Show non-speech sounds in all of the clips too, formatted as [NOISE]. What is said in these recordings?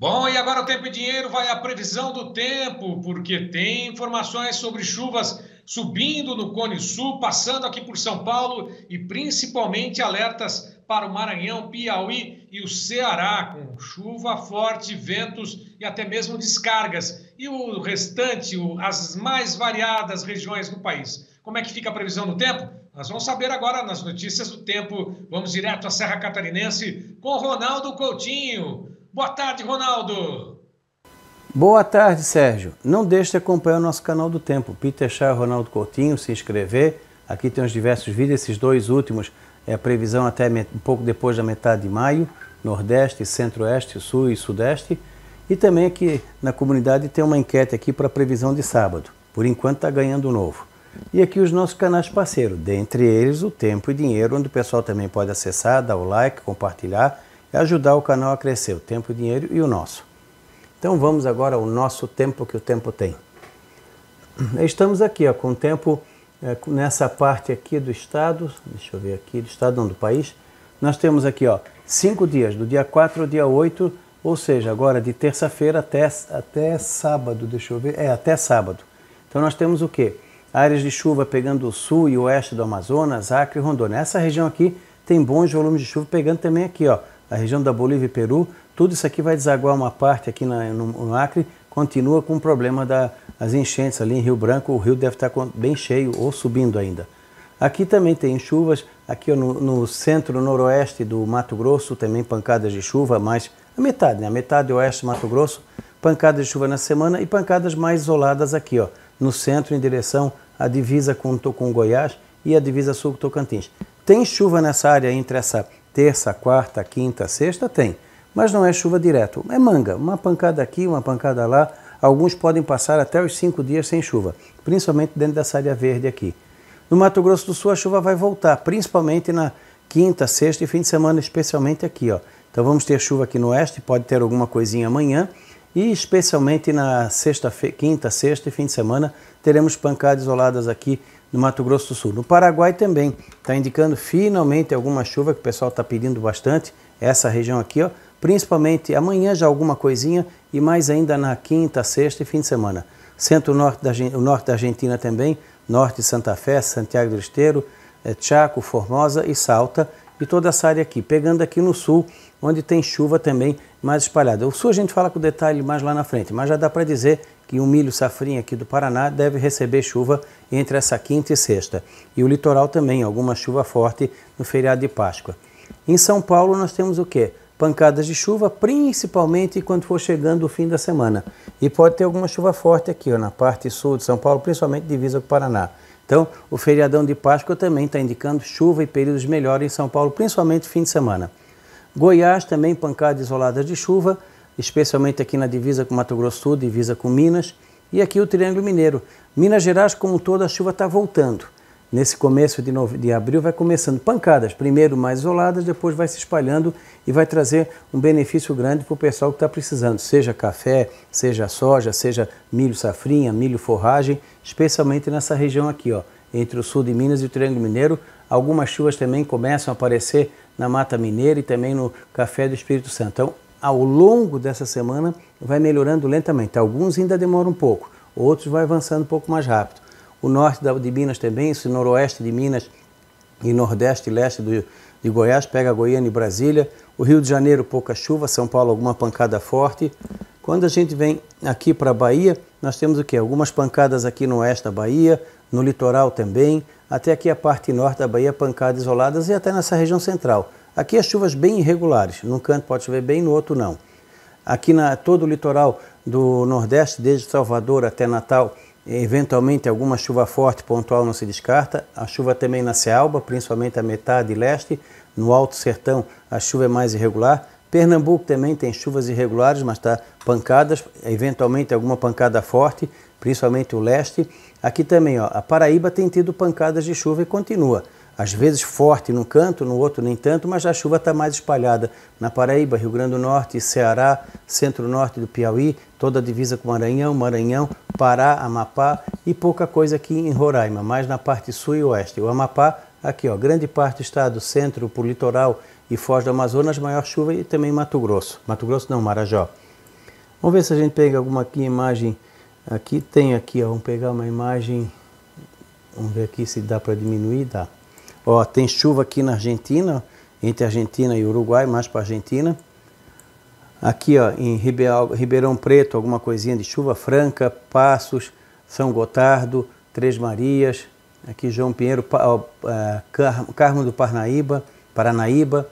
Bom, e agora o Tempo e Dinheiro vai à previsão do tempo, porque tem informações sobre chuvas subindo no Cone Sul, passando aqui por São Paulo e principalmente alertas para o Maranhão, Piauí e o Ceará, com chuva forte, ventos e até mesmo descargas. E o restante, as mais variadas regiões do país. Como é que fica a previsão do tempo? Nós vamos saber agora nas notícias do tempo. Vamos direto à Serra Catarinense com Ronaldo Coutinho. Boa tarde, Ronaldo. Boa tarde, Sérgio. Não deixe de acompanhar o nosso canal do Tempo. Peter Chá Ronaldo Coutinho, se inscrever. Aqui tem os diversos vídeos, esses dois últimos é a previsão até um pouco depois da metade de maio, Nordeste, Centro-Oeste, Sul e Sudeste. E também aqui na comunidade tem uma enquete aqui para a previsão de sábado. Por enquanto está ganhando novo. E aqui os nossos canais parceiros, dentre eles o Tempo e Dinheiro, onde o pessoal também pode acessar, dar o like, compartilhar e ajudar o canal a crescer, o Tempo e Dinheiro e o nosso. Então vamos agora ao nosso tempo que o tempo tem. [CLEARS THROAT] Estamos aqui ó, com o tempo é, nessa parte aqui do estado, deixa eu ver aqui, do estado não, do país. Nós temos aqui ó, cinco dias, do dia 4 ao dia 8, ou seja, agora de terça-feira até, até sábado, deixa eu ver, é, até sábado. Então nós temos o quê? Áreas de chuva pegando o sul e oeste do Amazonas, Acre e Rondônia. Essa região aqui tem bons volumes de chuva pegando também aqui, ó, a região da Bolívia e Peru, tudo isso aqui vai desaguar uma parte aqui na, no, no, Acre, continua com o problema das enchentes ali em Rio Branco, o rio deve estar bem cheio ou subindo ainda. Aqui também tem chuvas, aqui no, no centro-noroeste do Mato Grosso, também pancadas de chuva, mais a metade, né? a metade oeste do Mato Grosso, pancadas de chuva na semana e pancadas mais isoladas aqui, ó, no centro, em direção à divisa com, com Goiás e a divisa sul com Tocantins. Tem chuva nessa área entre essa terça, quarta, quinta, sexta? Tem. Mas não é chuva direto. É manga. Uma pancada aqui, uma pancada lá. Alguns podem passar até os cinco dias sem chuva, principalmente dentro dessa área verde aqui. No Mato Grosso do Sul a chuva vai voltar, principalmente na quinta, sexta e fim de semana, especialmente aqui. Ó. Então vamos ter chuva aqui no oeste, pode ter alguma coisinha amanhã. E especialmente na sexta, quinta, sexta e fim de semana teremos pancadas isoladas aqui no Mato Grosso do Sul. No Paraguai também está indicando finalmente alguma chuva que o pessoal está pedindo bastante. Essa região aqui, ó, principalmente amanhã já alguma coisinha e mais ainda na quinta, sexta e fim de semana. Centro-norte da, norte da Argentina também, norte de Santa Fé, Santiago do Esteiro, é, Chaco, Formosa e Salta e toda essa área aqui. Pegando aqui no sul, onde tem chuva também mais espalhada. O sul a gente fala com detalhe mais lá na frente, mas já dá para dizer que o milho safrinha aqui do Paraná deve receber chuva entre essa quinta e sexta. E o litoral também, alguma chuva forte no feriado de Páscoa. Em São Paulo nós temos o quê? Pancadas de chuva, principalmente quando for chegando o fim da semana. E pode ter alguma chuva forte aqui, ó, na parte sul de São Paulo, principalmente divisa com o Paraná. Então, o feriadão de Páscoa também está indicando chuva e períodos melhores em São Paulo, principalmente fim de semana. Goiás também pancadas isoladas de chuva, especialmente aqui na divisa com Mato Grosso Sul, divisa com Minas, e aqui o Triângulo Mineiro. Minas Gerais, como toda a chuva está voltando. Nesse começo de, de abril vai começando pancadas, primeiro mais isoladas, depois vai se espalhando e vai trazer um benefício grande para o pessoal que está precisando, seja café, seja soja, seja milho safrinha, milho forragem, especialmente nessa região aqui, ó, entre o sul de Minas e o Triângulo Mineiro. Algumas chuvas também começam a aparecer na Mata Mineira e também no Café do Espírito Santo. Então, ao longo dessa semana vai melhorando lentamente. Alguns ainda demoram um pouco, outros vai avançando um pouco mais rápido. O norte de Minas também, o noroeste de Minas e nordeste e leste do, de Goiás, pega Goiânia e Brasília. O Rio de Janeiro, pouca chuva, São Paulo, alguma pancada forte. Quando a gente vem aqui para a Bahia, nós temos o quê? Algumas pancadas aqui no oeste da Bahia, no litoral também, até aqui a parte norte da Bahia, pancadas isoladas e até nessa região central. Aqui as chuvas bem irregulares, num canto pode chover bem, no outro não. Aqui na todo o litoral do Nordeste, desde Salvador até Natal, eventualmente alguma chuva forte pontual não se descarta. A chuva também na Cealba, principalmente a metade leste. No Alto Sertão a chuva é mais irregular. Pernambuco também tem chuvas irregulares, mas está pancadas, eventualmente alguma pancada forte, principalmente o leste. Aqui também, ó, a Paraíba tem tido pancadas de chuva e continua às vezes forte num canto, no outro nem tanto, mas a chuva está mais espalhada na Paraíba, Rio Grande do Norte, Ceará, centro-norte do Piauí, toda a divisa com Maranhão, Maranhão, Pará, Amapá e pouca coisa aqui em Roraima, mais na parte sul e oeste. O Amapá, aqui ó, grande parte do estado, centro, por litoral e foz do Amazonas, maior chuva e também Mato Grosso. Mato Grosso não, Marajó. Vamos ver se a gente pega alguma aqui, imagem. Aqui tem aqui, ó, vamos pegar uma imagem. Vamos ver aqui se dá para diminuir, dá. Ó, tem chuva aqui na Argentina, entre Argentina e Uruguai, mais para Argentina. Aqui, ó, em Ribeirão Preto, alguma coisinha de chuva franca, Passos, São Gotardo, Três Marias, aqui João Pinheiro, é, Carmo do Parnaíba, Paranaíba.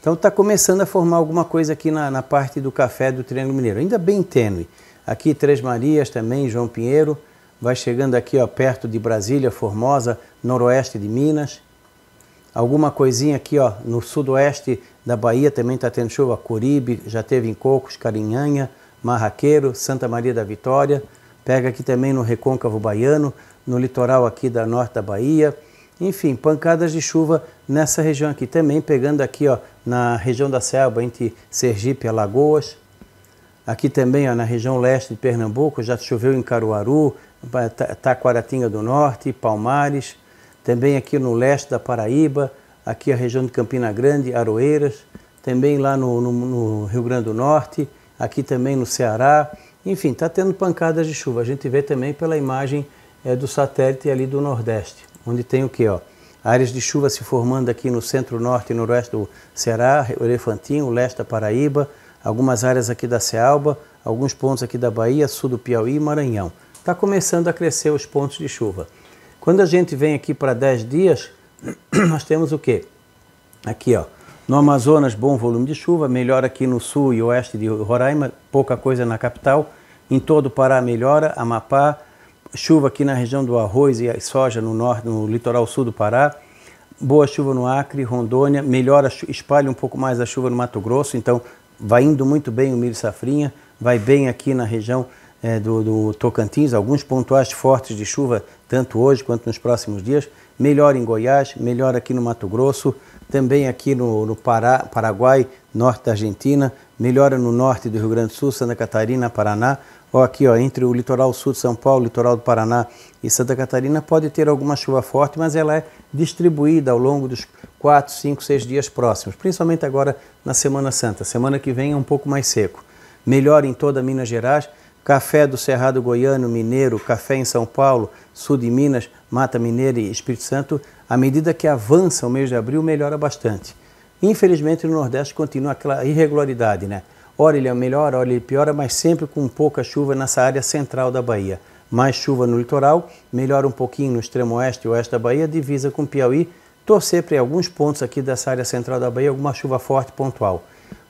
Então está começando a formar alguma coisa aqui na, na, parte do café do Triângulo Mineiro, ainda bem tênue. Aqui Três Marias também, João Pinheiro, vai chegando aqui ó, perto de Brasília, Formosa, noroeste de Minas. Alguma coisinha aqui ó, no sudoeste da Bahia também está tendo chuva, Coribe, já teve em Cocos, Carinhanha, Marraqueiro, Santa Maria da Vitória. Pega aqui também no Recôncavo Baiano, no litoral aqui da norte da Bahia. Enfim, pancadas de chuva nessa região aqui também, pegando aqui ó, na região da selva, entre Sergipe e Alagoas. Aqui também ó, na região leste de Pernambuco, já choveu em Caruaru, Taquaratinga do Norte, Palmares. Também aqui no leste da Paraíba, aqui a região de Campina Grande, Aroeiras. Também lá no, no, no Rio Grande do Norte, aqui também no Ceará. Enfim, está tendo pancadas de chuva. A gente vê também pela imagem é, do satélite ali do Nordeste, onde tem o que? Ó, áreas de chuva se formando aqui no centro-norte e noroeste do Ceará, Elefantinho, leste da Paraíba, algumas áreas aqui da Cealba, alguns pontos aqui da Bahia, sul do Piauí e Maranhão. Está começando a crescer os pontos de chuva. Quando a gente vem aqui para 10 dias, [CLEARS THROAT] nós temos o quê? Aqui, ó, no Amazonas, bom volume de chuva, melhora aqui no sul e oeste de Roraima, pouca coisa na capital. Em todo o Pará melhora, Amapá, chuva aqui na região do arroz e soja no norte, no litoral sul do Pará. Boa chuva no Acre, Rondônia, melhora, espalha um pouco mais a chuva no Mato Grosso, então vai indo muito bem o milho safrinha, vai bem aqui na região é, do, do, Tocantins, alguns pontuais fortes de chuva, tanto hoje quanto nos próximos dias. Melhora em Goiás, melhora aqui no Mato Grosso, também aqui no, no Pará, Paraguai, norte da Argentina, melhora no norte do Rio Grande do Sul, Santa Catarina, Paraná. Ó, aqui ó, entre o litoral sul de São Paulo, litoral do Paraná e Santa Catarina pode ter alguma chuva forte, mas ela é distribuída ao longo dos 4, 5, 6 dias próximos, principalmente agora na Semana Santa. Semana que vem é um pouco mais seco. Melhora em toda Minas Gerais, café do Cerrado Goiano, Mineiro, café em São Paulo, sul de Minas, Mata Mineira e Espírito Santo à medida que avança o mês de abril, melhora bastante. Infelizmente, no Nordeste continua aquela irregularidade, né? Ora ele é melhor, ora ele piora, mas sempre com pouca chuva nessa área central da Bahia. Mais chuva no litoral, melhora um pouquinho no extremo oeste e oeste da Bahia, divisa com Piauí. Torcer para alguns pontos aqui dessa área central da Bahia, alguma chuva forte pontual.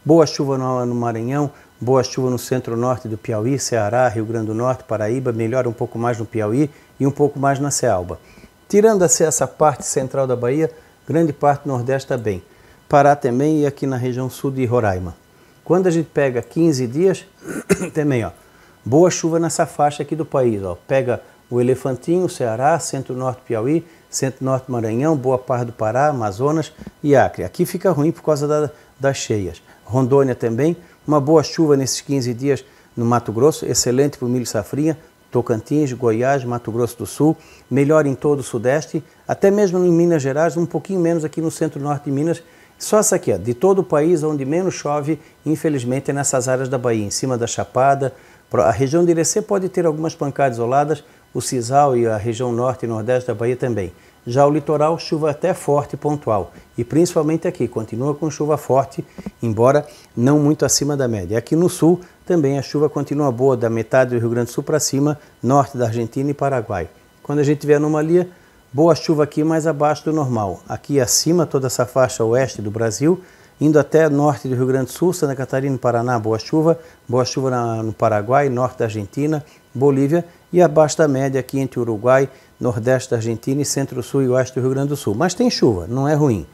Boa chuva no, no Maranhão, boa chuva no centro-norte do Piauí, Ceará, Rio Grande do Norte, Paraíba, melhora um pouco mais no Piauí e um pouco mais na Cealba. Tirando assim essa parte central da Bahia, grande parte do Nordeste está bem. Pará também e aqui na região sul de Roraima. Quando a gente pega 15 dias, [COUGHS] também, ó, boa chuva nessa faixa aqui do país. Ó. Pega o Elefantinho, Ceará, Centro-Norte Piauí, Centro-Norte Maranhão, boa parte do Pará, Amazonas e Acre. Aqui fica ruim por causa da, das cheias. Rondônia também, uma boa chuva nesses 15 dias no Mato Grosso, excelente para o milho safrinha, Tocantins, Goiás, Mato Grosso do Sul, melhor em todo o Sudeste, até mesmo em Minas Gerais, um pouquinho menos aqui no centro-norte de Minas. Só essa aqui, ó, de todo o país onde menos chove, infelizmente, é nessas áreas da Bahia, em cima da Chapada. A região de Irecê pode ter algumas pancadas isoladas, o Cisal e a região norte e nordeste da Bahia também. Já o litoral, chuva até forte pontual. E principalmente aqui, continua com chuva forte, embora não muito acima da média. Aqui no sul, também a chuva continua boa, da metade do Rio Grande do Sul para cima, norte da Argentina e Paraguai. Quando a gente tiver anomalia, boa chuva aqui mais abaixo do normal. Aqui acima, toda essa faixa oeste do Brasil, indo até norte do Rio Grande do Sul, Santa Catarina e Paraná, boa chuva. Boa chuva no Paraguai, norte da Argentina, Bolívia e abaixo da média aqui entre Uruguai, nordeste da Argentina e centro-sul e oeste do Rio Grande do Sul. Mas tem chuva, não é ruim.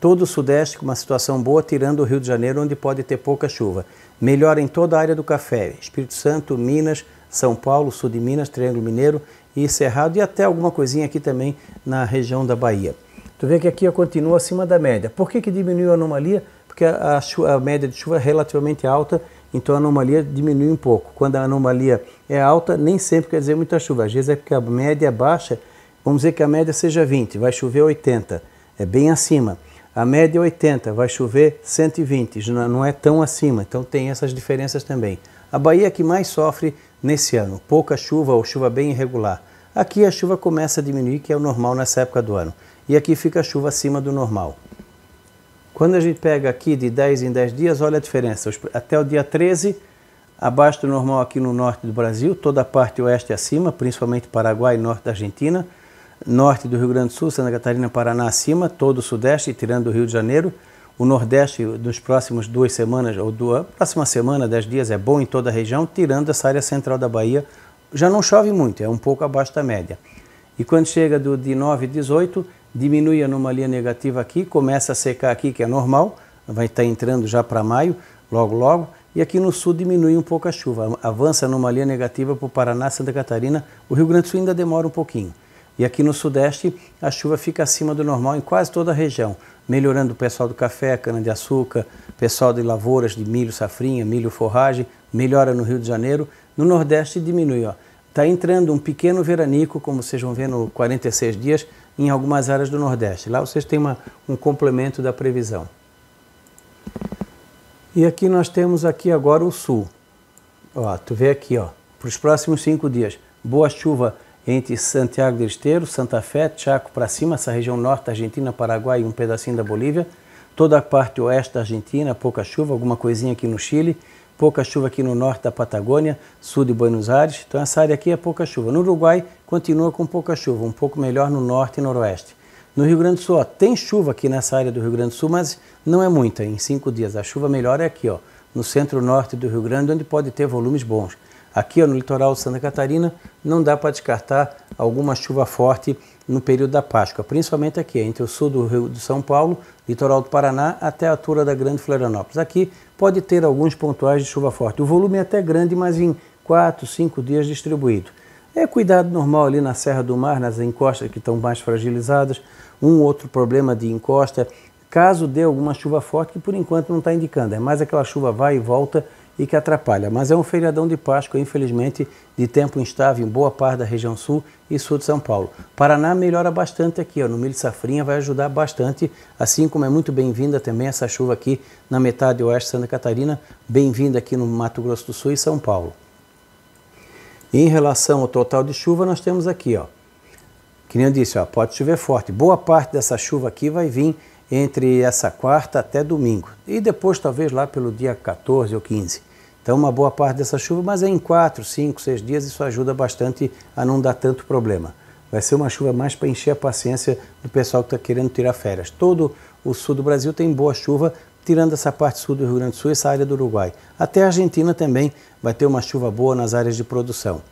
Todo o sudeste com uma situação boa, tirando o Rio de Janeiro, onde pode ter pouca chuva. Melhora em toda a área do café, Espírito Santo, Minas, São Paulo, sul de Minas, Triângulo Mineiro e Cerrado e até alguma coisinha aqui também na região da Bahia. Tu vê que aqui continua acima da média. Por que, que diminuiu a anomalia? Porque a, a, a média de chuva é relativamente alta então a anomalia diminui um pouco. Quando a anomalia é alta, nem sempre quer dizer muita chuva. Às vezes é porque a média é baixa, vamos dizer que a média seja 20, vai chover 80, é bem acima. A média é 80, vai chover 120, não é tão acima, então tem essas diferenças também. A Bahia é que mais sofre nesse ano, pouca chuva ou chuva bem irregular. Aqui a chuva começa a diminuir, que é o normal nessa época do ano. E aqui fica a chuva acima do normal. Quando a gente pega aqui de 10 em 10 dias, olha a diferença. Até o dia 13, abaixo do normal aqui no norte do Brasil, toda a parte oeste acima, principalmente Paraguai e norte da Argentina, norte do Rio Grande do Sul, Santa Catarina, Paraná acima, todo o sudeste, tirando o Rio de Janeiro. O nordeste, nos próximos duas semanas, ou duas, próxima semana, 10 dias, é bom em toda a região, tirando essa área central da Bahia. Já não chove muito, é um pouco abaixo da média. E quando chega do, de 9 e 18, diminui a anomalia negativa aqui, começa a secar aqui, que é normal, vai estar entrando já para maio, logo logo, e aqui no sul diminui um pouco a chuva, avança a anomalia negativa para o Paraná, Santa Catarina, o Rio Grande do Sul ainda demora um pouquinho. E aqui no sudeste a chuva fica acima do normal em quase toda a região, melhorando o pessoal do café, cana-de-açúcar, pessoal de lavouras de milho, safrinha, milho, forragem, melhora no Rio de Janeiro. No nordeste diminui, ó. Está entrando um pequeno veranico, como vocês vão ver no 46 dias, em algumas áreas do Nordeste. Lá vocês têm uma, um complemento da previsão. E aqui nós temos aqui agora o Sul. Ó, tu vê aqui, ó, para os próximos cinco dias, boa chuva entre Santiago del Esteiro, Santa Fé, Chaco para cima, essa região norte da Argentina, Paraguai e um pedacinho da Bolívia. Toda a parte oeste da Argentina, pouca chuva, alguma coisinha aqui no Chile pouca chuva aqui no norte da Patagônia, sul de Buenos Aires. Então essa área aqui é pouca chuva. No Uruguai continua com pouca chuva, um pouco melhor no norte e noroeste. No Rio Grande do Sul, ó, tem chuva aqui nessa área do Rio Grande do Sul, mas não é muita, em cinco dias. A chuva melhor é aqui, ó, no centro-norte do Rio Grande, onde pode ter volumes bons. Aqui no litoral de Santa Catarina, não dá para descartar alguma chuva forte no período da Páscoa, principalmente aqui, entre o sul do Rio de São Paulo, litoral do Paraná, até a altura da Grande Florianópolis. Aqui pode ter alguns pontuais de chuva forte. O volume é até grande, mas em 4, 5 dias distribuído. É cuidado normal ali na Serra do Mar, nas encostas que estão mais fragilizadas. Um outro problema de encosta, caso dê alguma chuva forte, que por enquanto não está indicando, é mais aquela chuva vai e volta e que atrapalha. Mas é um feriadão de Páscoa, infelizmente, de tempo instável em boa parte da região sul e sul de São Paulo. Paraná melhora bastante aqui, ó, no milho safrinha vai ajudar bastante, assim como é muito bem-vinda também essa chuva aqui na metade oeste de Santa Catarina, bem-vinda aqui no Mato Grosso do Sul e São Paulo. Em relação ao total de chuva, nós temos aqui, ó, que nem eu disse, ó, pode chover forte. Boa parte dessa chuva aqui vai vir entre essa quarta até domingo. E depois, talvez, lá pelo dia 14 ou 15. Então, uma boa parte dessa chuva, mas em 4, 5, 6 dias, isso ajuda bastante a não dar tanto problema. Vai ser uma chuva mais para encher a paciência do pessoal que está querendo tirar férias. Todo o sul do Brasil tem boa chuva, tirando essa parte sul do Rio Grande do Sul e essa área do Uruguai. Até a Argentina também vai ter uma chuva boa nas áreas de produção.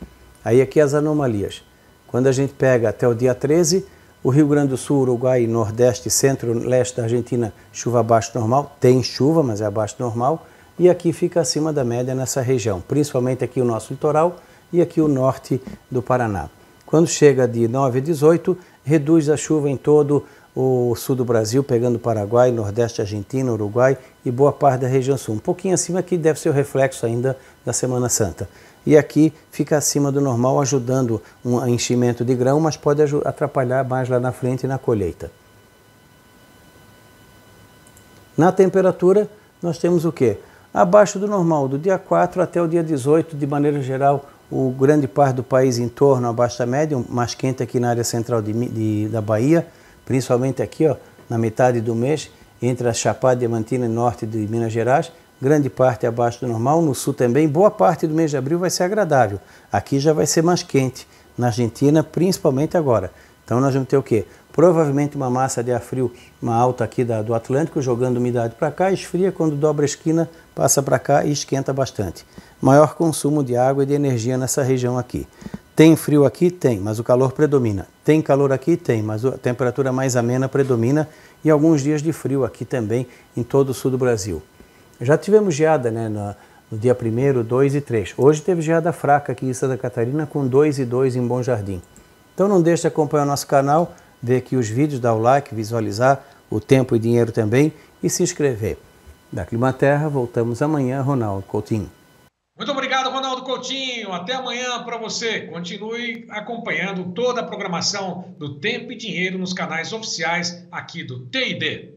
Aí aqui as anomalias. Quando a gente pega até o dia 13, o Rio Grande do Sul, Uruguai, Nordeste, Centro, Leste da Argentina, chuva abaixo normal. Tem chuva, mas é abaixo normal e aqui fica acima da média nessa região, principalmente aqui o nosso litoral e aqui o norte do Paraná. Quando chega de 9 a 18, reduz a chuva em todo o sul do Brasil, pegando Paraguai, Nordeste Argentina, Uruguai e boa parte da região sul. Um pouquinho acima aqui deve ser o reflexo ainda da Semana Santa. E aqui fica acima do normal, ajudando um enchimento de grão, mas pode atrapalhar mais lá na frente na colheita. Na temperatura, nós temos o quê? Abaixo do normal, do dia 4 até o dia 18, de maneira geral, o grande parte do país em torno abaixo da média, mais quente aqui na área central de, de, da Bahia, principalmente aqui ó, na metade do mês, entre a Chapada Diamantina e norte de Minas Gerais, grande parte abaixo do normal, no sul também, boa parte do mês de abril vai ser agradável. Aqui já vai ser mais quente, na Argentina principalmente agora. Então nós vamos ter o quê? Provavelmente uma massa de ar frio, uma alta aqui da, do Atlântico, jogando umidade para cá, esfria, quando dobra a esquina, passa para cá e esquenta bastante. Maior consumo de água e de energia nessa região aqui. Tem frio aqui? Tem, mas o calor predomina. Tem calor aqui? Tem, mas a temperatura mais amena predomina e alguns dias de frio aqui também em todo o sul do Brasil. Já tivemos geada né, no, no dia 1, 2 e 3. Hoje teve geada fraca aqui em Santa Catarina com 2 e 2 em Bom Jardim. Então não deixe de acompanhar o nosso canal ver aqui os vídeos, dar o like, visualizar o tempo e dinheiro também e se inscrever. Da Climaterra, voltamos amanhã, Ronaldo Coutinho. Muito obrigado, Ronaldo Coutinho. Até amanhã para você. Continue acompanhando toda a programação do Tempo e Dinheiro nos canais oficiais aqui do TID.